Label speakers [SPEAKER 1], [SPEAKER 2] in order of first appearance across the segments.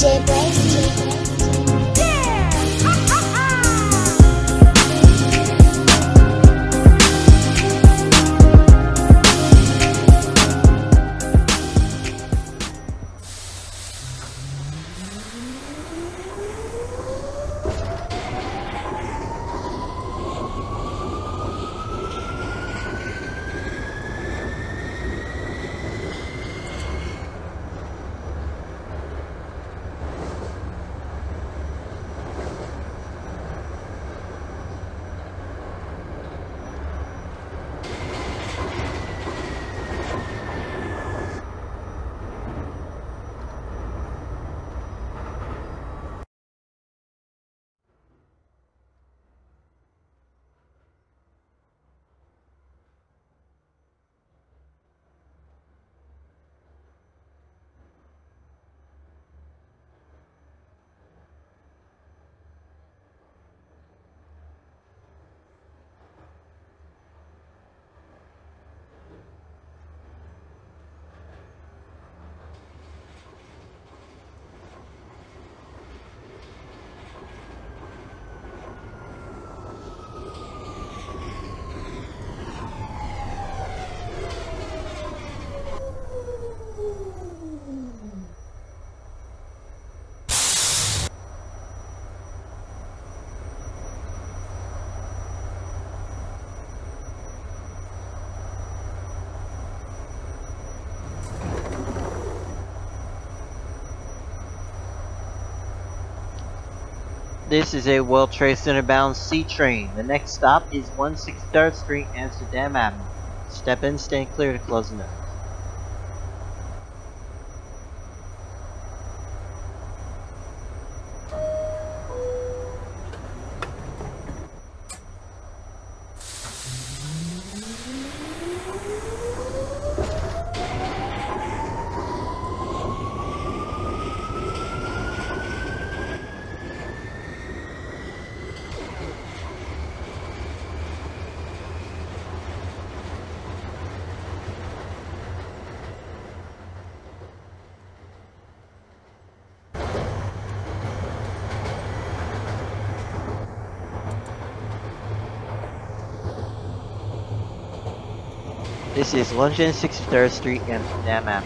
[SPEAKER 1] DJ Breaks.
[SPEAKER 2] This is a World Trade Center bound C train. The next stop is 163rd Street, Amsterdam Avenue. Step in, stand clear to close the doors. This is 163rd Street in Namam.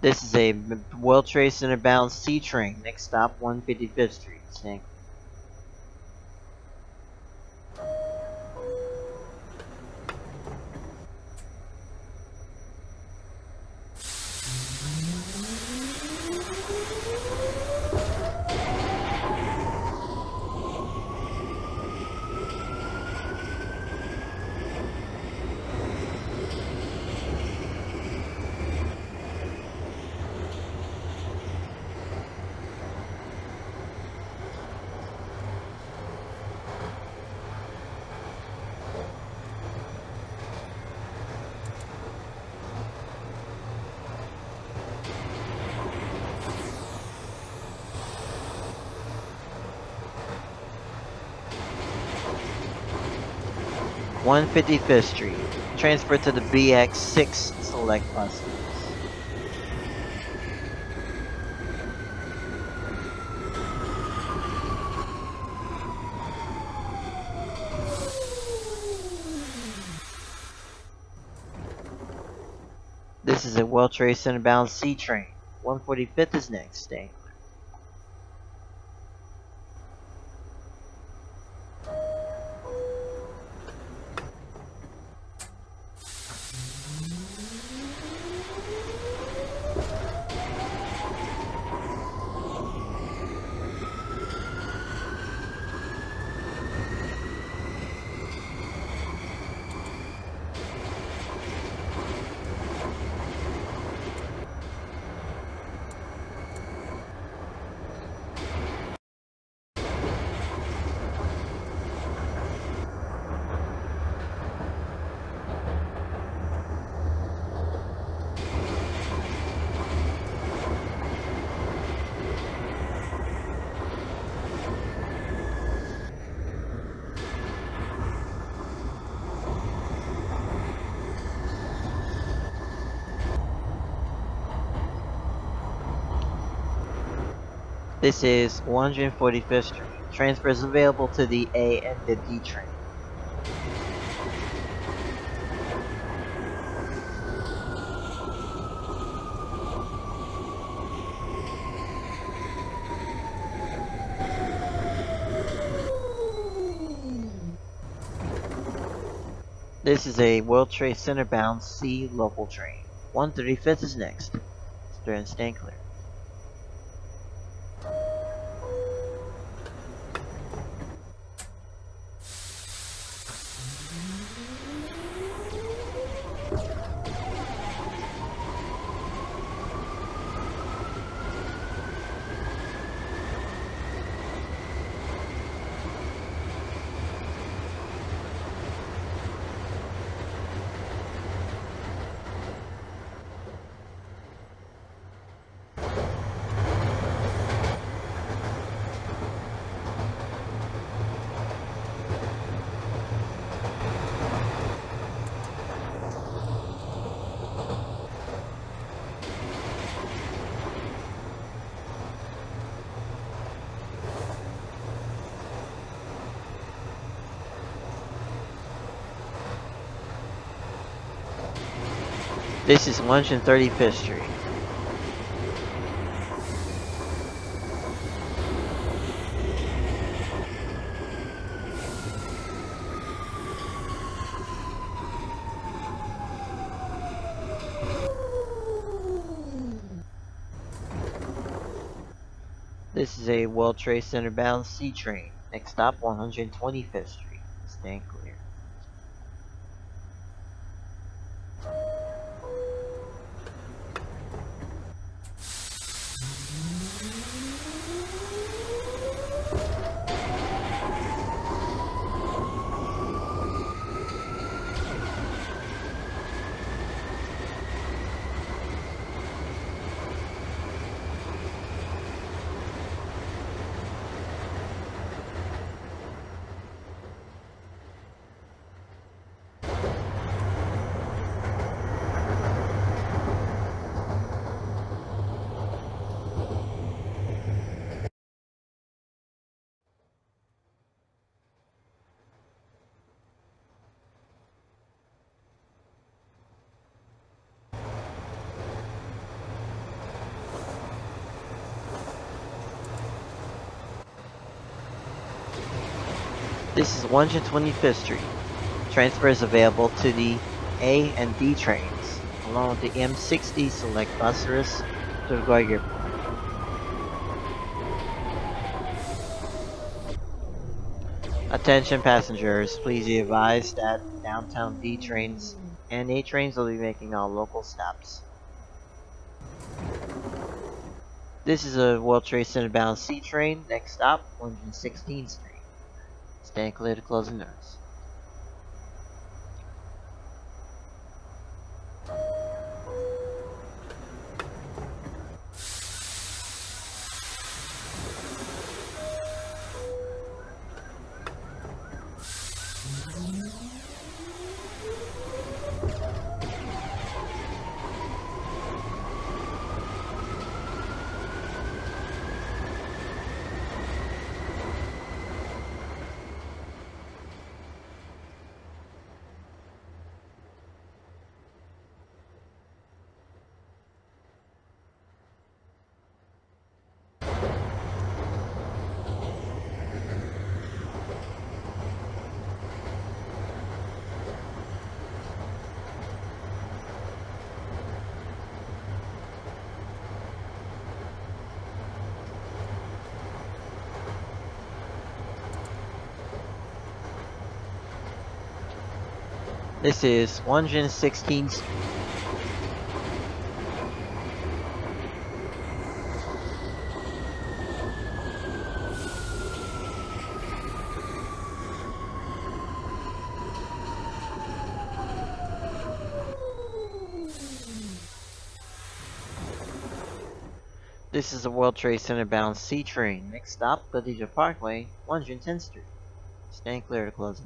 [SPEAKER 2] This is a World Trade Center bound C train. Next stop 155th Street. Thank 155th Street. Transfer to the BX6 select buses. This is a World Trade Center bound C train. 145th is next Stay. This is 145th Street. Transfers available to the A and the D train. This is a World Trade Center bound C local train. 135th is next. Stern stand clear. This is 135th Street. This is a World Trade Center bound C train. Next stop 125th Street. Stand clear. This is 125th Street. Transfer is available to the A and D trains, along with the M60 select bus routes to LaGuardia Airport. Attention passengers, please be advised that downtown D trains and A trains will be making all local stops. This is a World Trade Center bound C train. Next stop, 116th Street. Stand clear to closing doors. This is 116th Street. This is the World Trade Center bound C train. Next stop, Cathedral Parkway, 110th Street. Stand clear to closing.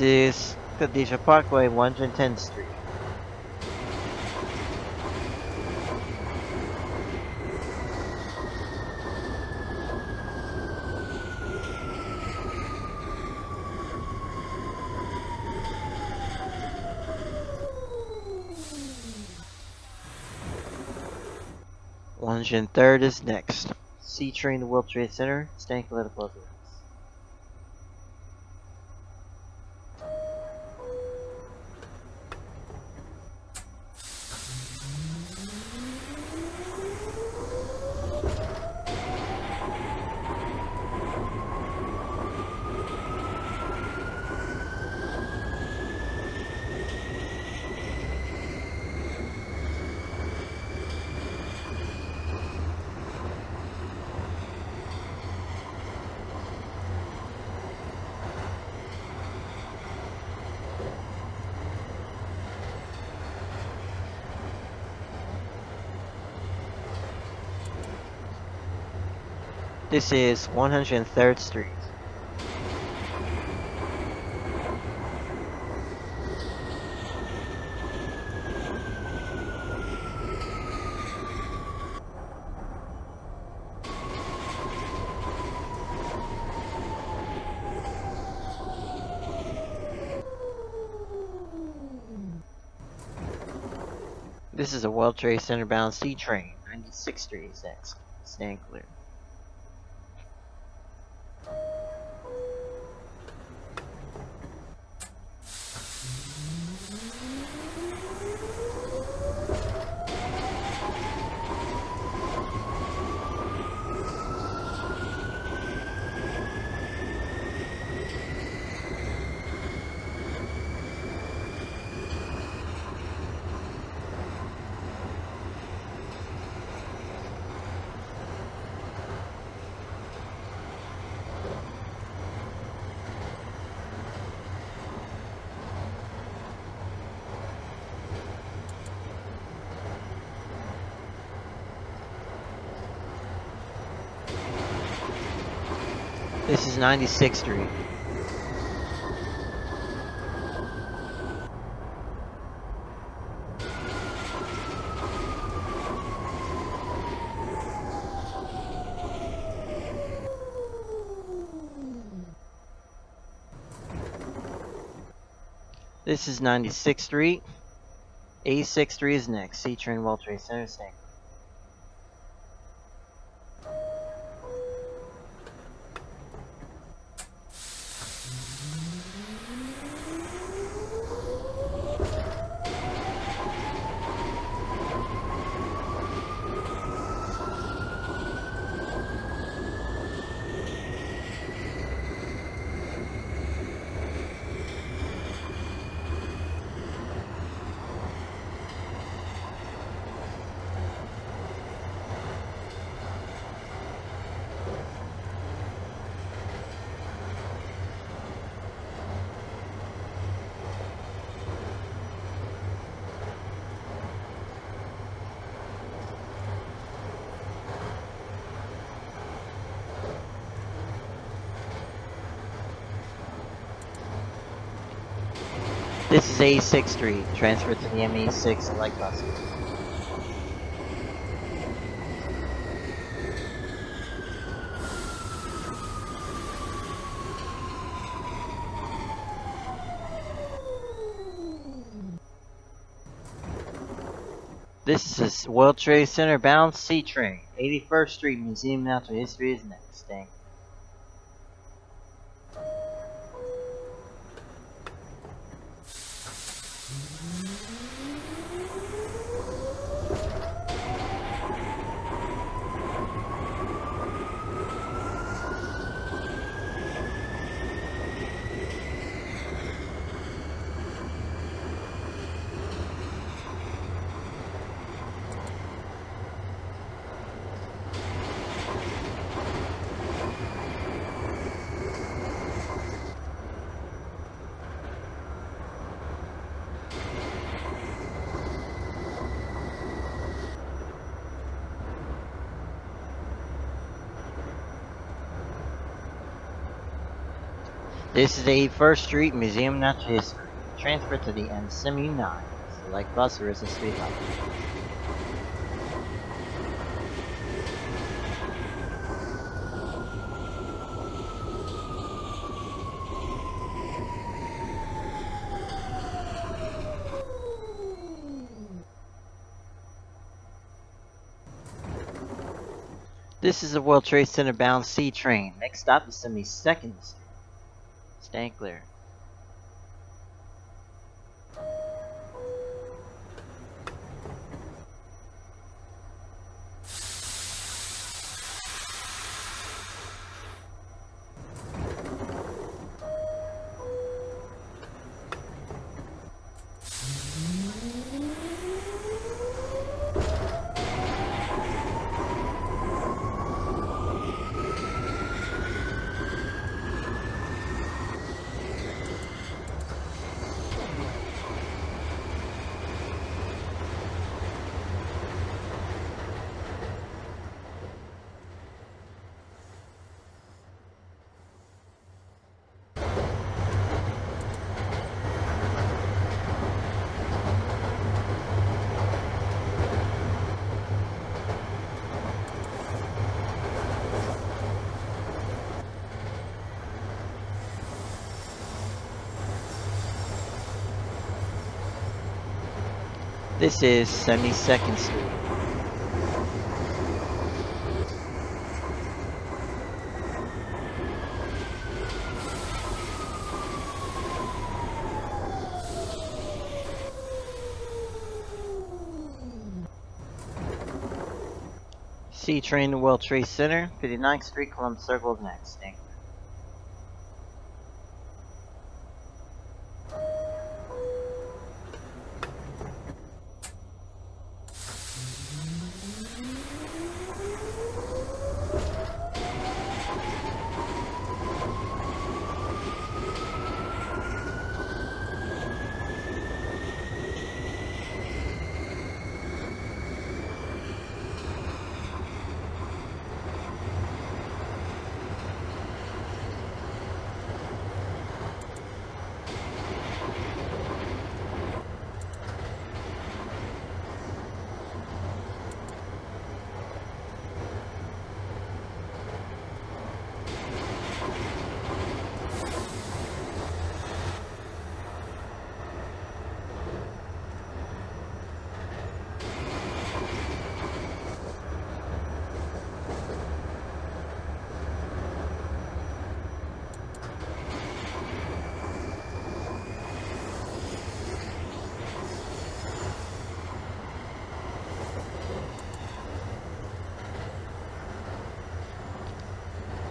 [SPEAKER 2] Is Cathedral Parkway, 110th Street. Hundred third is next. C train to World Trade Center, staying clear This is 103rd Street. This is a World Trade Center bound C train. 96th Street next. Stand clear. This is 96th Street. This is 96th Street. 86th Street is next. C train World Trade Center staying. This is 86th Street. Transfer to the M86 light bus. This is World Trade Center bound C train. 81st Street Museum of Natural History is next. Staying. This is the 1st Street Museum Natural History. Transfer to the M79. Select bus or is a street level. This is the World Trade Center bound C train. Next stop is 72nd Street. Stand This is 72nd Street. C train to World Trade Center, 59th Street, Columbus Circle next.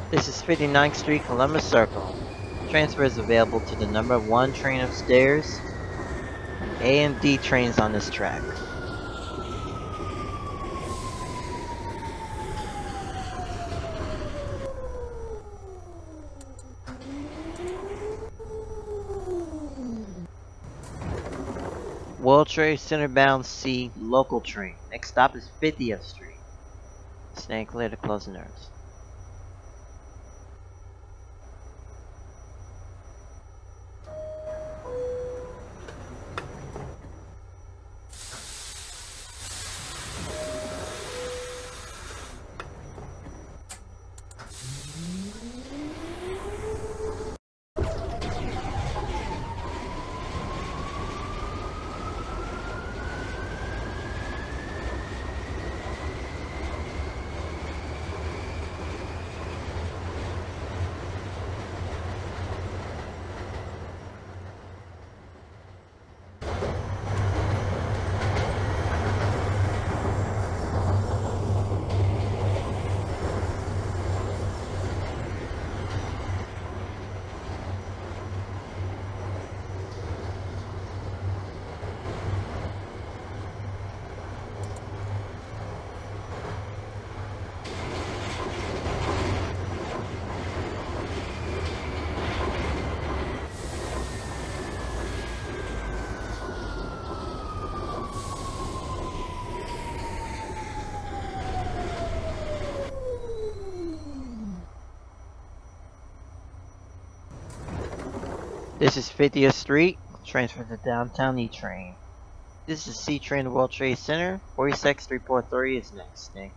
[SPEAKER 2] This is 59th Street, Columbus Circle. Transfer is available to the number 1 train upstairs. A and D trains on this track. World Trade Center bound C local train. Next stop is 50th Street. Stand clear to closing doors. This is 50th Street, transfer to downtown E train. This is C train World Trade Center. 46 343 is next. Thank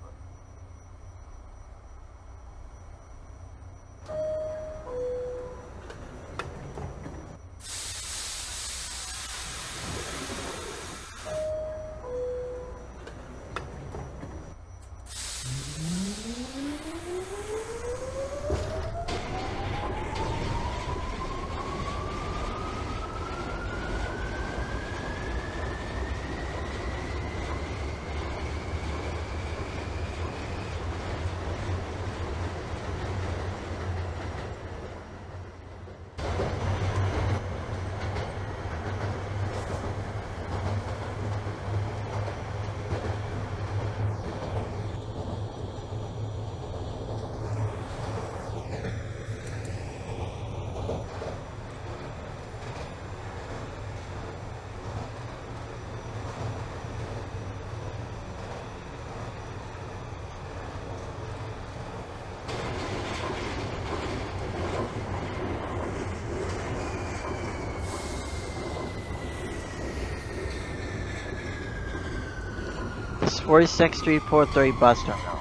[SPEAKER 2] 46th Street Port Authority bus terminal.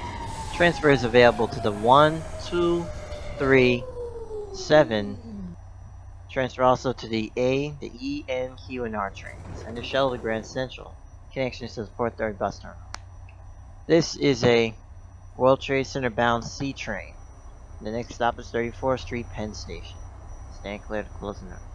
[SPEAKER 2] Transfer is available to the 1, 2, 3, 7. Transfer also to the A, the E, N, Q, and R trains. And the shuttle to Grand Central. Connections to the Port Authority bus terminal. This is a World Trade Center bound C train. The next stop is 34th Street Penn Station. Stand clear to closing room.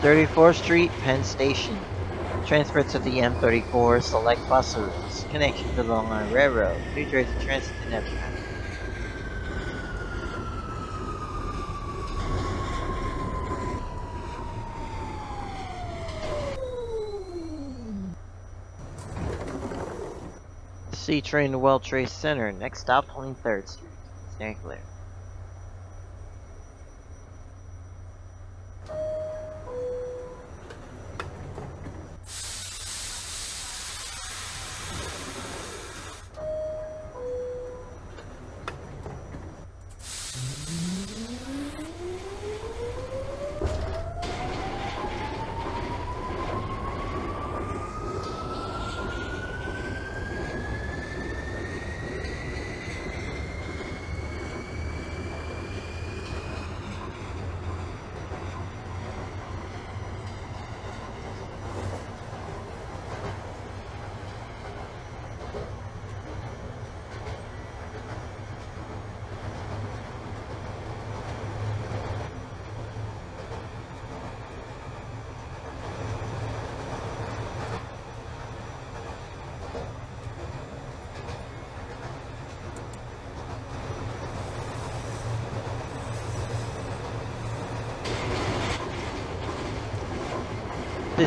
[SPEAKER 2] 34th Street, Penn Station. Transfer to the M34 select bus routes. Connection to the Long Island Railroad. New Jersey Transit to Neverland. C train to World Trade Center. Next stop, 23rd Street. Stand clear.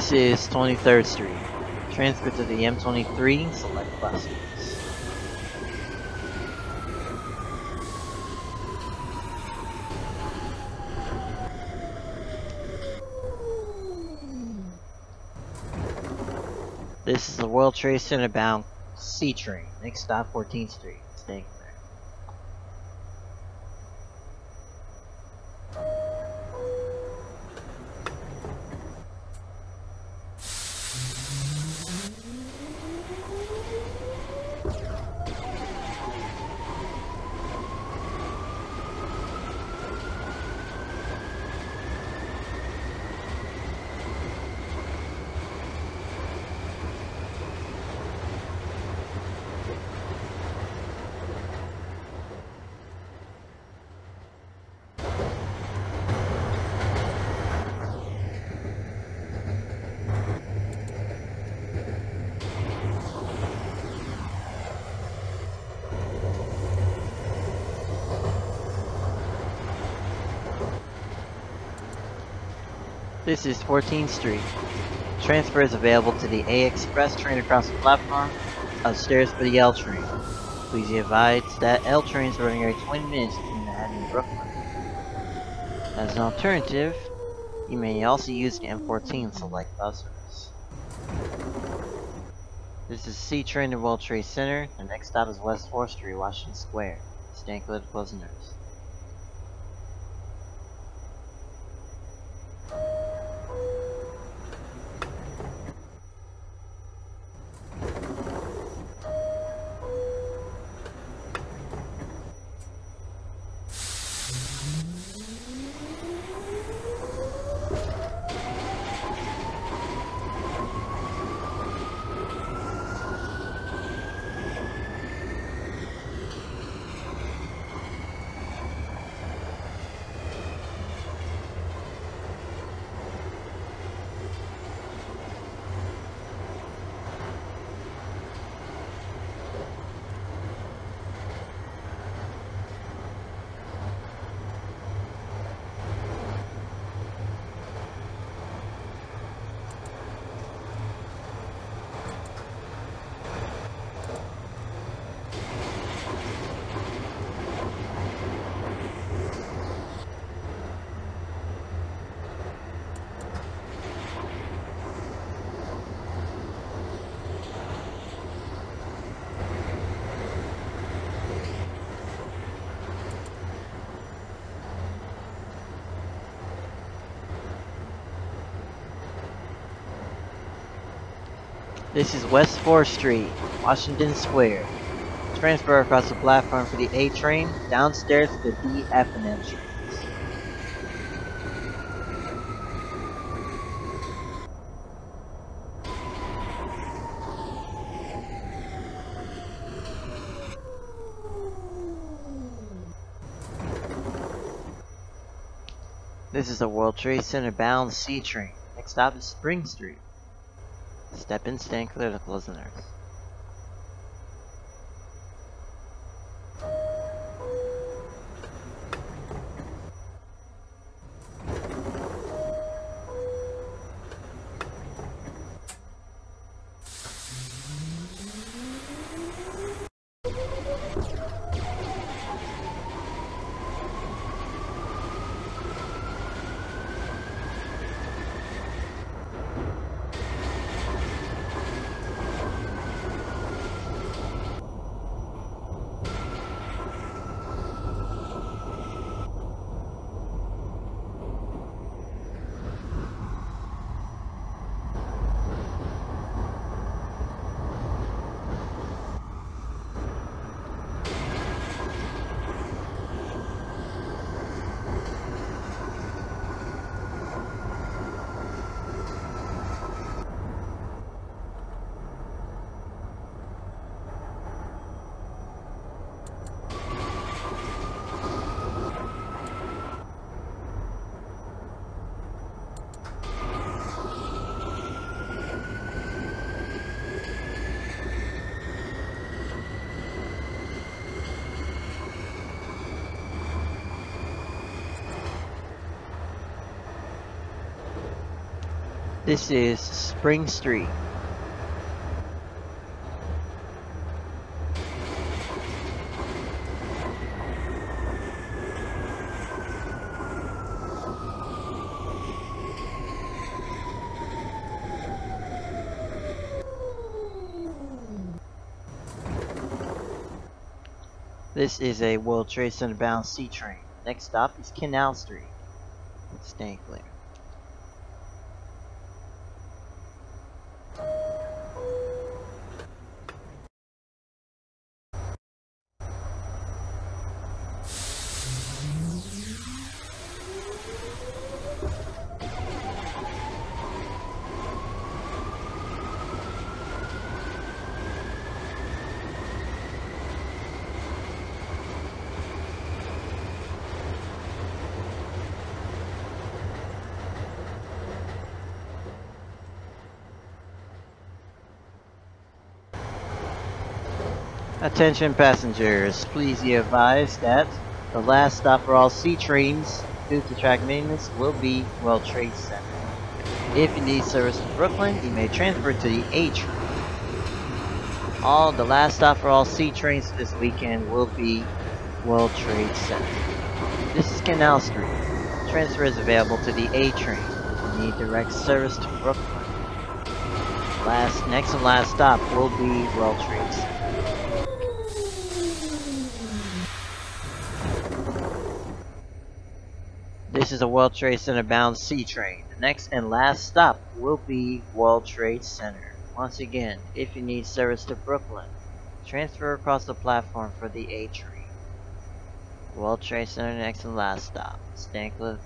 [SPEAKER 2] This is 23rd Street. Transfer to the M23 select buses. This is the World Trade Center bound C train. Next stop 14th Street. Stay This is 14th Street. Transfer is available to the A Express train across the platform, upstairs for the L train. Please be advised that L trains running every 20 minutes between Manhattan and Brooklyn. As an alternative, you may also use the M14 select buses. This is C train to World Trade Center. The next stop is West 4th Street, Washington Square. Stand clear to This is West 4th Street, Washington Square. Transfer across the platform for the A train, downstairs to the B, F, and M trains. This is the World Trade Center bound C train. Next stop is Spring Street. Step in, stand clear to close the nurse. This is Spring Street. This is a World Trade Center bound C train. Next stop is Canal Street. Staying Attention passengers, please be advised that the last stop for all C trains due to track maintenance will be World Trade Center. If you need service to Brooklyn, you may transfer to the A train. All the last stop for all C trains this weekend will be World Trade Center. This is Canal Street. Transfer is available to the A train. You need direct service to Brooklyn. Last, next and last stop will be World Trade Center. This is a World Trade Center bound C train. The next and last stop will be World Trade Center. Once again, if you need service to Brooklyn, transfer across the platform for the A train. World Trade Center next and last stop. Stand close.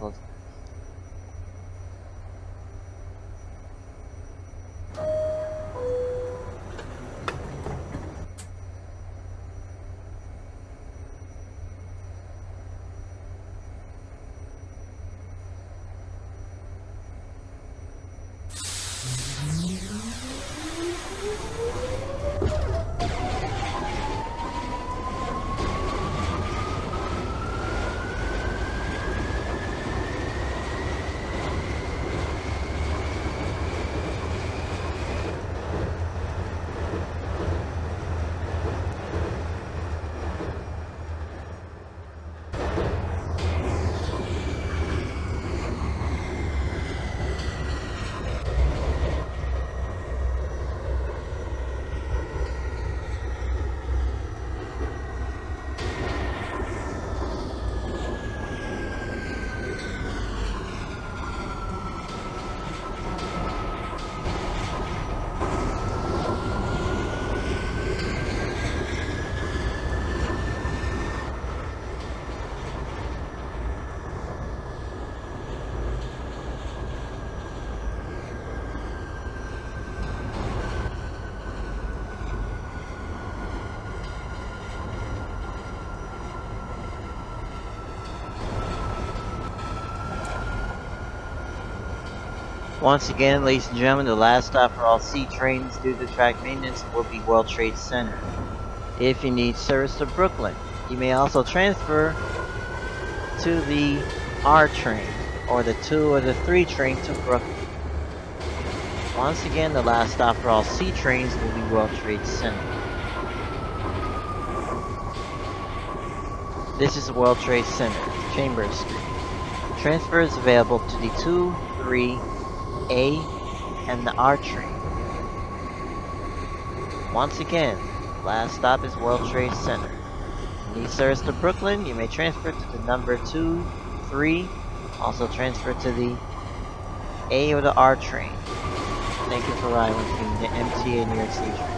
[SPEAKER 2] Once again, ladies and gentlemen, the last stop for all C trains due to track maintenance will be World Trade Center. If you need service to Brooklyn, you may also transfer to the R train or the 2 or the 3 train to Brooklyn. Once again, the last stop for all C trains will be World Trade Center. This is World Trade Center, Chambers Street. Transfer is available to the 2, 3, a and the R train. Once again, last stop is World Trade Center. Need service to Brooklyn, you may transfer to the number 2, 3, also transfer to the A or the R train. Thank you for riding with me, the MTA New York City train.